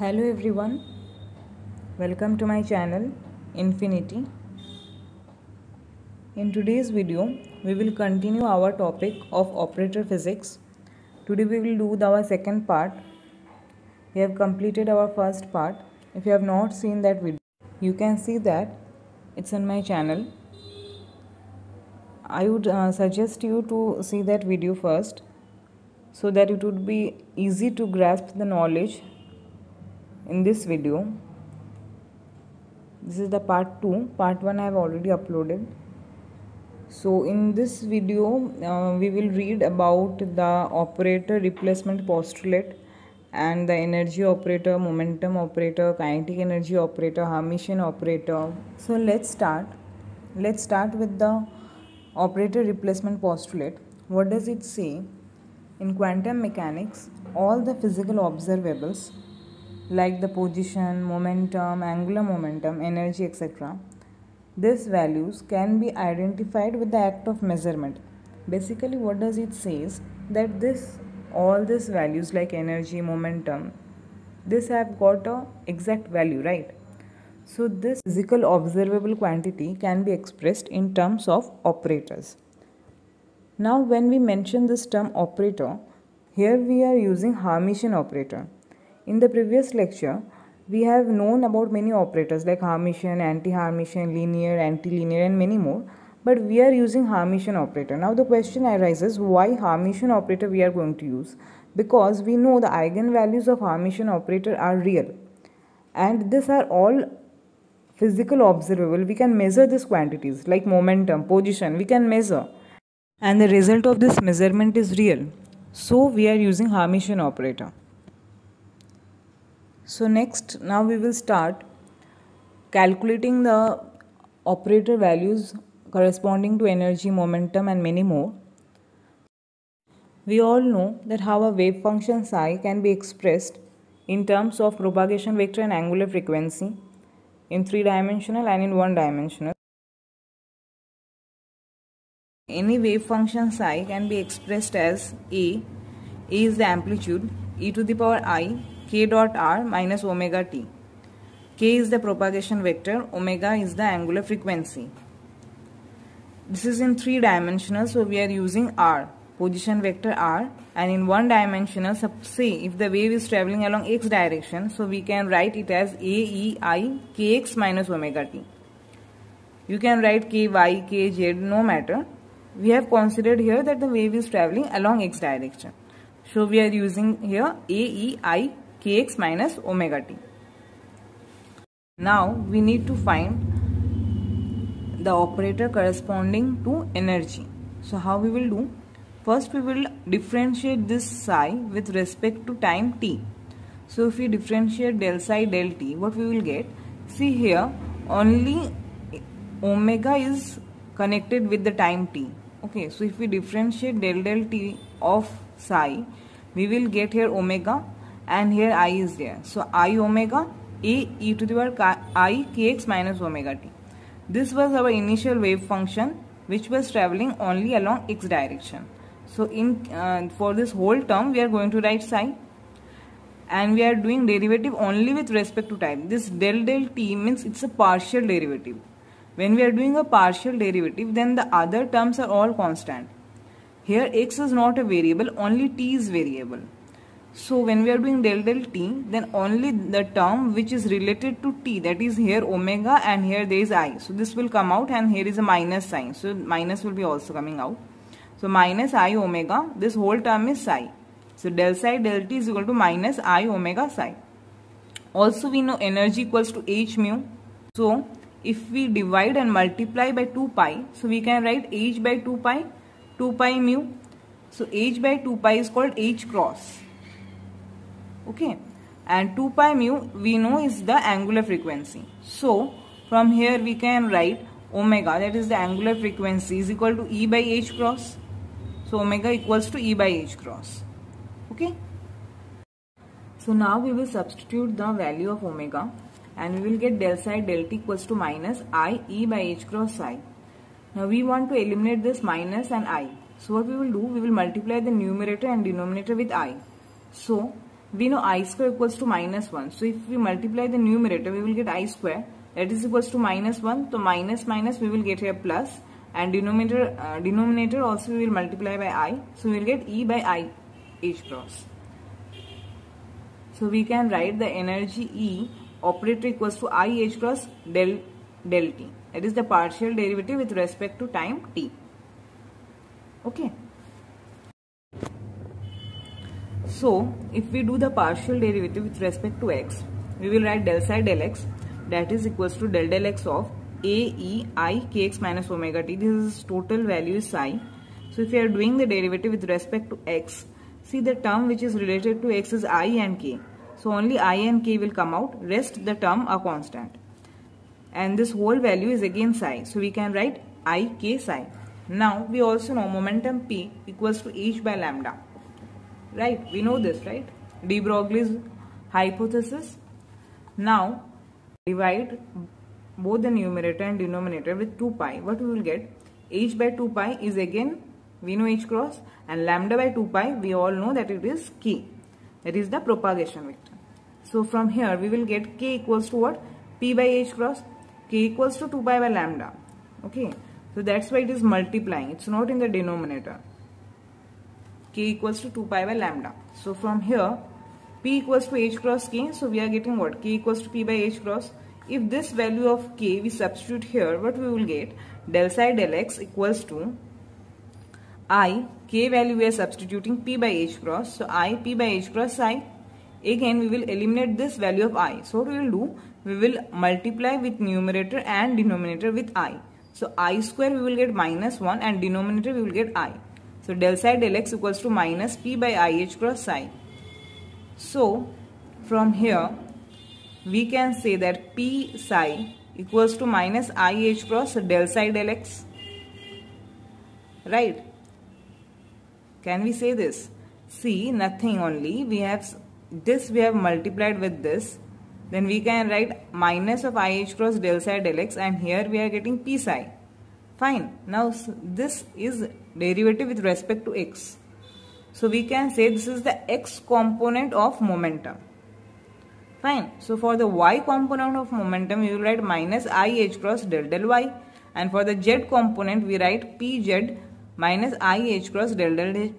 Hello everyone, welcome to my channel Infinity. In today's video, we will continue our topic of operator physics. Today we will do our second part. We have completed our first part. If you have not seen that video, you can see that it's on my channel. I would uh, suggest you to see that video first so that it would be easy to grasp the knowledge in this video. This is the part 2 part 1 i have already uploaded. So in this video uh, we will read about the operator replacement postulate and the energy operator momentum operator kinetic energy operator hermitian operator. So let's start. Let's start with the operator replacement postulate. What does it say? In quantum mechanics all the physical observables like the position, momentum, angular momentum, energy, etc. These values can be identified with the act of measurement. Basically, what does it says that this all these values like energy, momentum, this have got a exact value, right? So this physical observable quantity can be expressed in terms of operators. Now, when we mention this term operator, here we are using Hermitian operator. In the previous lecture, we have known about many operators like Hermitian, anti-Hermitian, linear, antilinear and many more. But we are using Hermitian operator. Now the question arises why Hermitian operator we are going to use? Because we know the eigenvalues of Hermitian operator are real. And these are all physical observable. We can measure these quantities like momentum, position, we can measure. And the result of this measurement is real. So we are using Hermitian operator. So next now we will start calculating the operator values corresponding to energy, momentum and many more. We all know that how a wave function psi can be expressed in terms of propagation vector and angular frequency in three dimensional and in one dimensional. Any wave function psi can be expressed as A. A is the amplitude, e to the power i k dot r minus omega t. k is the propagation vector, omega is the angular frequency. This is in three dimensional, so we are using r, position vector r, and in one dimensional, say if the wave is traveling along x direction, so we can write it as a e i k x minus omega t. You can write k y, k z no matter. We have considered here that the wave is traveling along x direction. So we are using here a e i kx minus omega t. Now we need to find the operator corresponding to energy. So how we will do? First we will differentiate this psi with respect to time t. So if we differentiate del psi del t, what we will get? See here only omega is connected with the time t. Okay, so if we differentiate del del t of psi, we will get here omega and here i is there. So i omega a e to the power i kx minus omega t. This was our initial wave function which was traveling only along x direction. So in uh, for this whole term we are going to write psi and we are doing derivative only with respect to time. This del del t means it's a partial derivative. When we are doing a partial derivative then the other terms are all constant. Here x is not a variable only t is variable. So when we are doing del del t, then only the term which is related to t, that is here omega and here there is i. So this will come out and here is a minus sign. So minus will be also coming out. So minus i omega, this whole term is psi. So del psi del t is equal to minus i omega psi. Also we know energy equals to h mu. So if we divide and multiply by 2 pi, so we can write h by 2 pi, 2 pi mu. So h by 2 pi is called h cross okay? And 2 pi mu we know is the angular frequency. So from here we can write omega that is the angular frequency is equal to e by h cross. So omega equals to e by h cross. Okay? So now we will substitute the value of omega and we will get del psi del t equals to minus i e by h cross psi now we want to eliminate this minus and i. So what we will do we will multiply the numerator and denominator with i. So we know i square equals to minus 1. So if we multiply the numerator, we will get i square that is equals to minus 1. So minus minus we will get here plus and denominator uh, denominator also we will multiply by i. So we will get E by I H cross. So we can write the energy E operator equals to I H cross del del T. That is the partial derivative with respect to time T. Okay. So, if we do the partial derivative with respect to x, we will write del psi del x that is equals to del del x of a e i kx minus omega t. This is total value is psi. So, if we are doing the derivative with respect to x, see the term which is related to x is i and k. So, only i and k will come out, rest the term are constant. And this whole value is again psi. So, we can write i k psi. Now, we also know momentum p equals to h by lambda right? We know this right? De Broglie's hypothesis. Now divide both the numerator and denominator with 2 pi. What we will get? H by 2 pi is again we know h cross and lambda by 2 pi we all know that it is k. That is the propagation vector. So from here we will get k equals to what? P by h cross. K equals to 2 pi by lambda. Okay? So that's why it is multiplying. It's not in the denominator k equals to 2 pi by lambda. So from here p equals to h cross k. So we are getting what? k equals to p by h cross. If this value of k we substitute here, what we will get? Del psi del x equals to i, k value we are substituting p by h cross. So i p by h cross i. Again we will eliminate this value of i. So what we will do? We will multiply with numerator and denominator with i. So i square we will get minus 1 and denominator we will get i. So del psi del x equals to minus p by i h cross psi. So from here we can say that p psi equals to minus i h cross del psi del x. Right? Can we say this? See nothing only we have this we have multiplied with this then we can write minus of i h cross del psi del x and here we are getting p psi. Fine. Now this is derivative with respect to x. So we can say this is the x component of momentum. Fine. So for the y component of momentum, we will write minus i h cross del del y. And for the z component, we write pz minus i h cross del del z.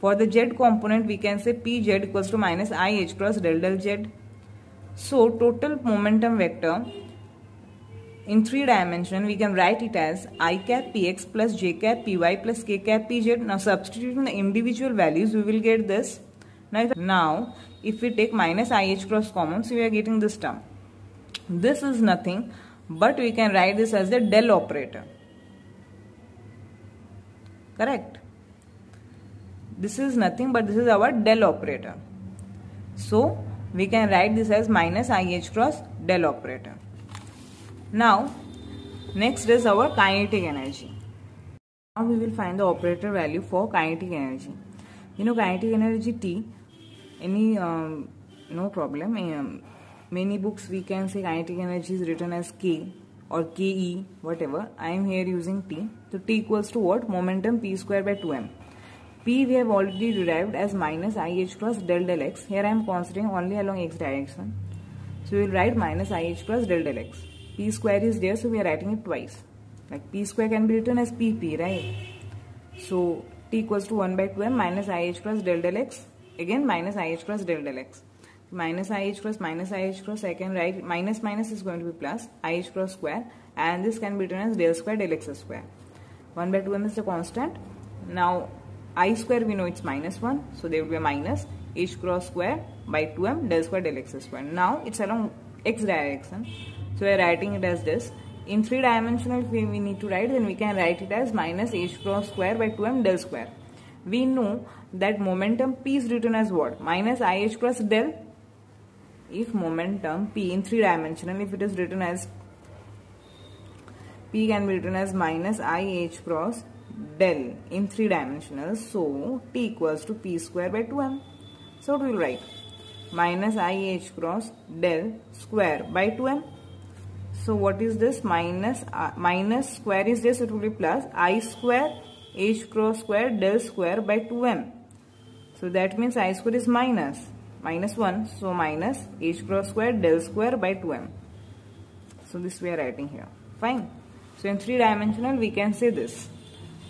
For the z component, we can say pz equals to minus i h cross del del z. So total momentum vector in three dimension we can write it as i cap px plus j cap py plus k cap pz. Now substituting the individual values we will get this. Now if, now if we take minus ih cross common so we are getting this term. This is nothing but we can write this as the del operator. Correct? This is nothing but this is our del operator. So we can write this as minus ih cross del operator. Now, next is our kinetic energy. Now we will find the operator value for kinetic energy. You know kinetic energy T, any um, no problem. Um, many books we can say kinetic energy is written as K or Ke whatever. I am here using T. So T equals to what? Momentum P square by 2m. P we have already derived as minus IH cross del del x. Here I am considering only along x direction. So we will write minus IH cross del del x p square is there so we are writing it twice. Like p square can be written as pp right? So t equals to 1 by 2m minus ih cross del del x. Again minus ih cross del del x. Minus ih cross minus ih cross I can write minus minus is going to be plus ih cross square and this can be written as del square del x square. 1 by 2m is the constant. Now i square we know it's minus 1 so there will be a minus h cross square by 2m del square del x square. Now it's along x direction so we are writing it as this. In three dimensional if we need to write then we can write it as minus h cross square by 2m del square. We know that momentum p is written as what? Minus ih cross del. If momentum p in three dimensional if it is written as p can be written as minus ih cross del in three dimensional. So t equals to p square by 2m. So we will write minus ih cross del square by 2m so what is this minus uh, minus square is this it will be plus i square h cross square del square by 2m. So that means I square is minus minus 1. So minus h cross square del square by 2m. So this we are writing here. Fine. So in three dimensional we can say this.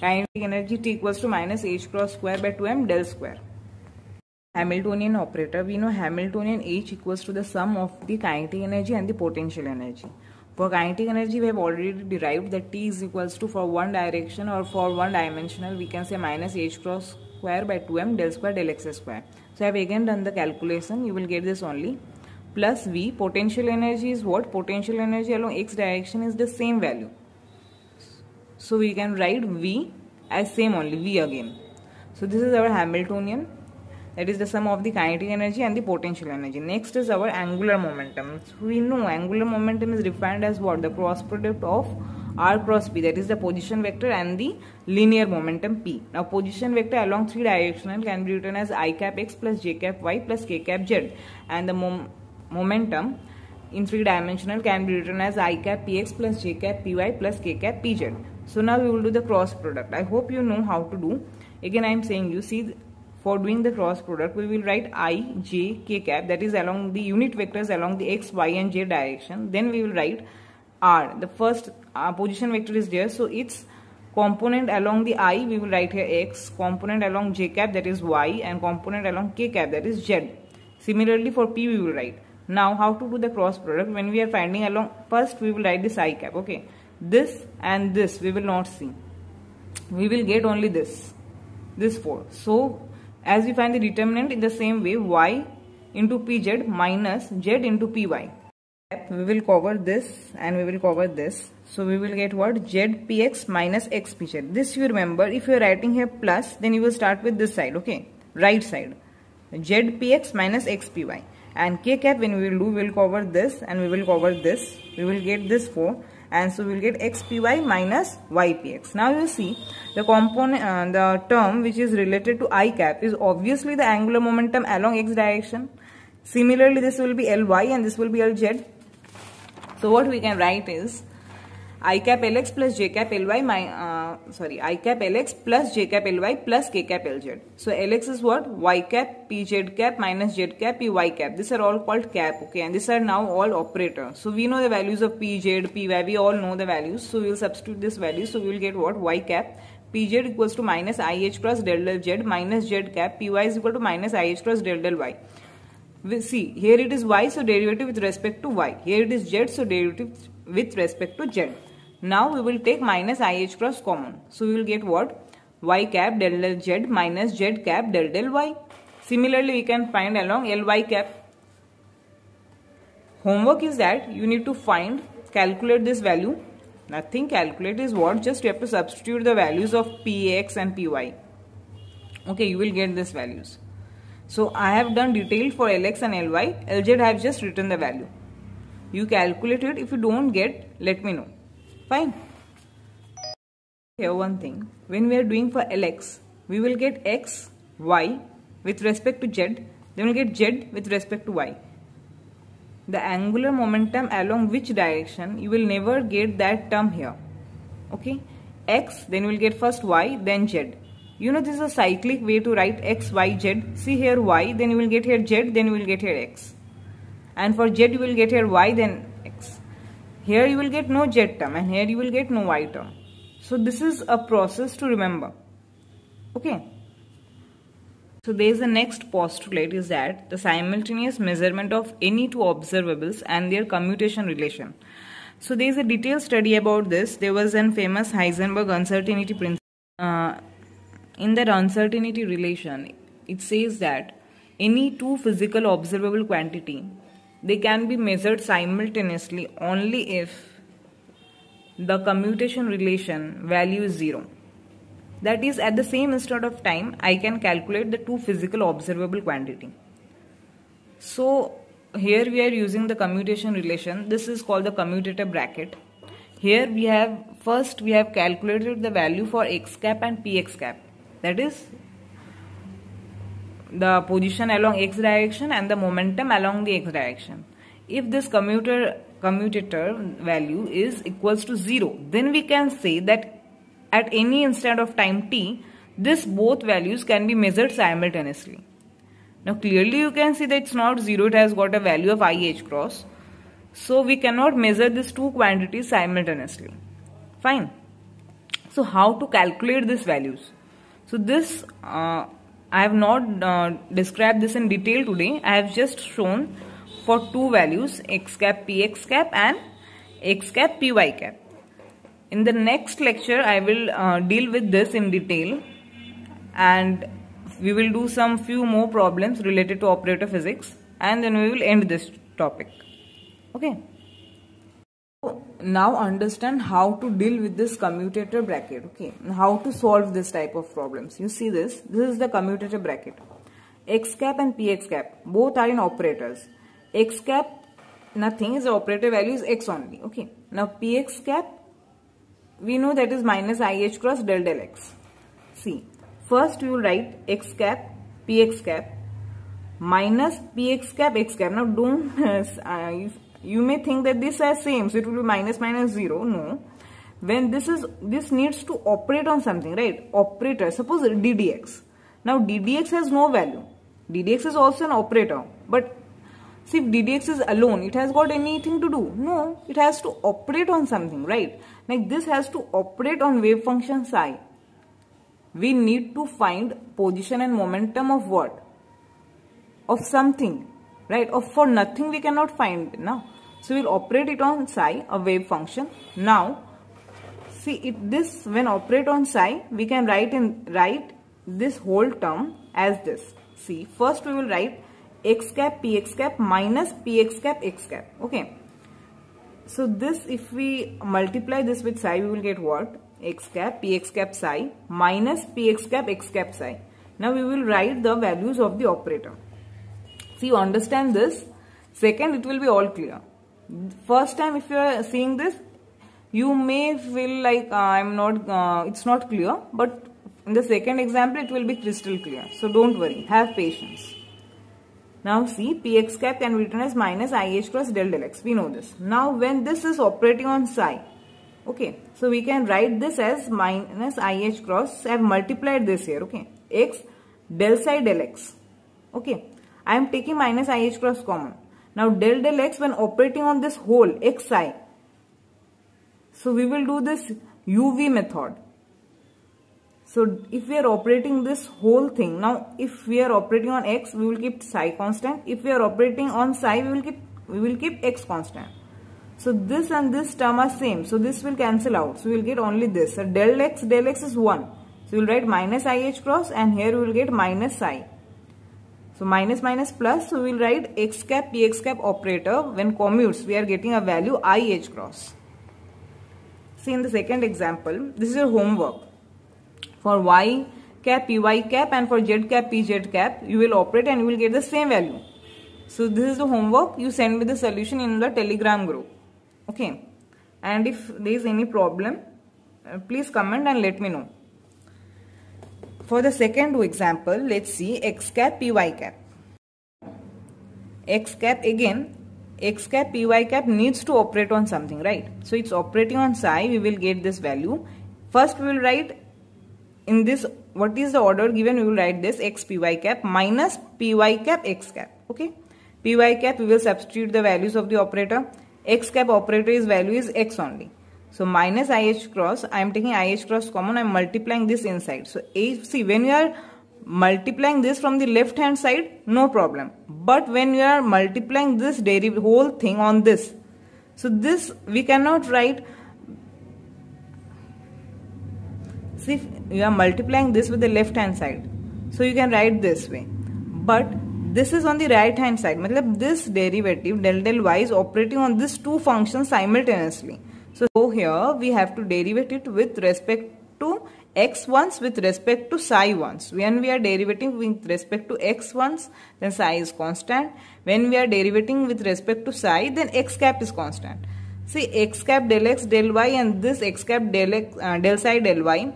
Kinetic energy T equals to minus h cross square by 2m del square. Hamiltonian operator, we know Hamiltonian H equals to the sum of the kinetic energy and the potential energy. For kinetic energy, we have already derived that T is equals to for one direction or for one dimensional, we can say minus H cross square by 2m del square del x square. So I have again done the calculation, you will get this only. Plus V, potential energy is what? Potential energy along x direction is the same value. So we can write V as same only, V again. So this is our Hamiltonian that is the sum of the kinetic energy and the potential energy. Next is our angular momentum. So we know angular momentum is defined as what? The cross product of r cross p that is the position vector and the linear momentum p. Now position vector along three directional can be written as i cap x plus j cap y plus k cap z and the mom momentum in three dimensional can be written as i cap px plus j cap py plus k cap pz. So now we will do the cross product. I hope you know how to do. Again I am saying you see for doing the cross product we will write i j k cap that is along the unit vectors along the x y and j direction. Then we will write r. The first uh, position vector is there so its component along the i we will write here x component along j cap that is y and component along k cap that is z. Similarly for p we will write. Now how to do the cross product? When we are finding along first we will write this i cap okay? This and this we will not see. We will get only this this 4 so as we find the determinant in the same way y into pz minus z into py. We will cover this and we will cover this. So we will get what? zpx minus xpz. This you remember if you are writing here plus then you will start with this side okay right side zpx minus xpy and k cap when we will do we will cover this and we will cover this we will get this 4 and so we'll get xpy minus ypx. Now you see the component, uh, the term which is related to i cap is obviously the angular momentum along x direction. Similarly, this will be ly and this will be lz. So what we can write is i cap lx plus j cap ly my uh, sorry i cap lx plus j cap ly plus k cap lz so lx is what? Y cap pz cap minus z cap py cap. These are all called cap okay? And these are now all operator. So we know the values of pz py we all know the values. So we will substitute this value. So we will get what? Y cap. Pz equals to minus ih cross del del z minus z cap. Py is equal to minus ih cross del del y. We see here it is y so derivative with respect to y. Here it is z so derivative with respect to z now we will take minus IH cross common. So we will get what? Y cap del del Z minus Z cap del del Y. Similarly, we can find along Ly cap. Homework is that you need to find, calculate this value. Nothing calculate is what? Just you have to substitute the values of Px and Py. Okay, you will get these values. So I have done detailed for Lx and Ly. Lz I have just written the value. You calculate it. If you don't get, let me know. Fine. Here one thing. When we are doing for Lx, we will get x, y with respect to z. Then we'll get z with respect to y. The angular momentum along which direction, you will never get that term here. Okay. x, then we'll get first y, then z. You know this is a cyclic way to write x, y, z. See here y, then you will get here z, then you will get here x. And for z you will get here y, then here you will get no z term and here you will get no y term. So this is a process to remember. Okay. So there is the next postulate is that the simultaneous measurement of any two observables and their commutation relation. So there is a detailed study about this. There was an famous Heisenberg uncertainty principle. Uh, in that uncertainty relation, it says that any two physical observable quantity they can be measured simultaneously only if the commutation relation value is 0. That is at the same instant of time I can calculate the two physical observable quantity. So here we are using the commutation relation. This is called the commutator bracket. Here we have first we have calculated the value for x cap and px cap. That is the position along x direction and the momentum along the x direction. If this commuter commutator value is equals to 0, then we can say that at any instant of time t, this both values can be measured simultaneously. Now clearly you can see that it's not 0, it has got a value of IH cross. So we cannot measure these two quantities simultaneously. Fine. So how to calculate these values? So this, uh, I have not uh, described this in detail today. I have just shown for two values x cap px cap and x cap py cap. In the next lecture, I will uh, deal with this in detail and we will do some few more problems related to operator physics and then we will end this topic. Okay. Now understand how to deal with this commutator bracket. Okay. How to solve this type of problems. You see this. This is the commutator bracket. X cap and Px cap both are in operators. X cap nothing is the operator value is X only. Okay. Now Px cap we know that is minus IH cross del del X. See First we will write x cap px cap minus px cap x cap. Now don't, uh, you may think that this is same so it will be minus minus 0. No. When this is, this needs to operate on something, right? Operator, suppose ddx. Now ddx has no value. ddx is also an operator. But see if ddx is alone, it has got anything to do? No, it has to operate on something, right? Like this has to operate on wave function psi we need to find position and momentum of what? Of something, right? Of for nothing we cannot find now. So we'll operate it on psi, a wave function. Now, see it this when operate on psi, we can write in write this whole term as this. See, first we will write x cap px cap minus px cap x cap. Okay. So this if we multiply this with psi, we will get what? x cap px cap psi minus px cap x cap psi. Now we will write the values of the operator. See you understand this. Second it will be all clear. First time if you are seeing this you may feel like uh, I am not uh, it's not clear but in the second example it will be crystal clear. So don't worry have patience. Now see px cap can be written as minus ih cross del del x. We know this. Now when this is operating on psi okay so we can write this as minus ih cross I have multiplied this here okay x del psi del x okay I am taking minus ih cross common now del del x when operating on this whole x i so we will do this uv method so if we are operating this whole thing now if we are operating on x we will keep psi constant if we are operating on psi we will keep we will keep x constant so this and this term are same. So this will cancel out. So we will get only this. So del x, del x is 1. So we will write minus ih cross and here we will get minus psi. So minus minus plus. So we will write x cap px cap operator. When commutes we are getting a value ih cross. See in the second example. This is your homework. For y cap py cap and for z cap pz cap you will operate and you will get the same value. So this is the homework. You send me the solution in the telegram group okay and if there is any problem uh, please comment and let me know for the second example let's see x cap py cap. X cap again x cap py cap needs to operate on something right? So it's operating on psi we will get this value. First we will write in this what is the order given? We will write this x py cap minus py cap x cap okay? Py cap we will substitute the values of the operator. X cap operator is value is x only. So minus IH cross, I am taking IH cross common, I am multiplying this inside. So see when you are multiplying this from the left hand side, no problem. But when you are multiplying this derivative whole thing on this, so this we cannot write, see you are multiplying this with the left hand side. So you can write this way. But this is on the right hand side this derivative del del y is operating on these two functions simultaneously so here we have to derivate it with respect to x once with respect to psi once when we are derivating with respect to x once then psi is constant. When we are derivating with respect to psi then x cap is constant. See x cap del x del y and this x cap del x uh, del psi del y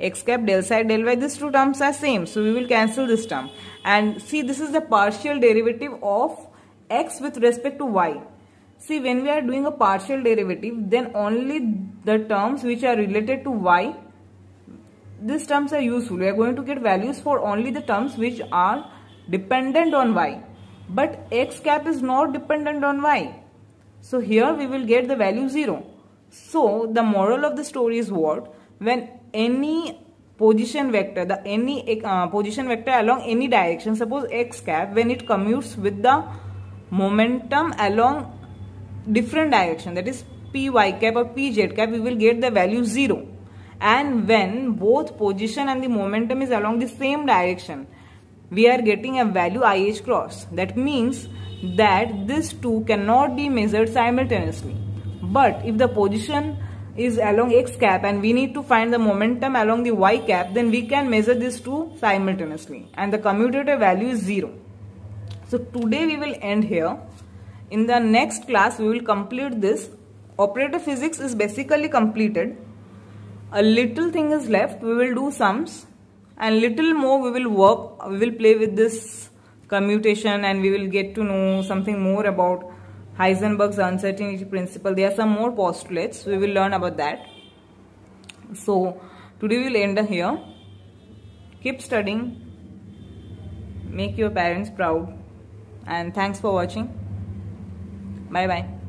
x cap del psi del y these two terms are same. So we will cancel this term. And see this is the partial derivative of x with respect to y see when we are doing a partial derivative then only the terms which are related to y these terms are useful. We are going to get values for only the terms which are dependent on y. But x cap is not dependent on y. So here we will get the value 0. So the moral of the story is what? When any position vector, the any uh, position vector along any direction, suppose x cap, when it commutes with the momentum along different direction, that is py cap or pz cap, we will get the value 0 and when both position and the momentum is along the same direction we are getting a value IH cross. That means that these two cannot be measured simultaneously. But if the position is along x cap and we need to find the momentum along the y cap then we can measure these two simultaneously. And the commutator value is 0 so today we will end here in the next class we will complete this. Operator physics is basically completed. A little thing is left. We will do sums. And little more we will work we will play with this commutation and we will get to know something more about Heisenberg's uncertainty principle. There are some more postulates. We will learn about that. So today we will end here. Keep studying. Make your parents proud. And thanks for watching 拜拜。